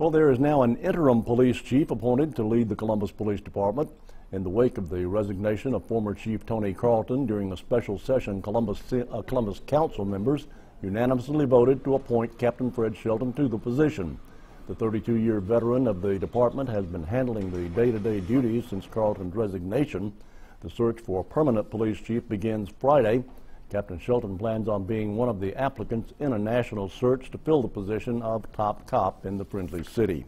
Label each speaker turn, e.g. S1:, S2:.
S1: Well, there is now an interim police chief appointed to lead the Columbus Police Department. In the wake of the resignation of former Chief Tony Carlton during a special session, Columbus, uh, Columbus Council members unanimously voted to appoint Captain Fred Shelton to the position. The 32-year veteran of the department has been handling the day-to-day duties since Carlton's resignation. The search for a permanent police chief begins Friday. Captain Shelton plans on being one of the applicants in a national search to fill the position of top cop in the Friendly City.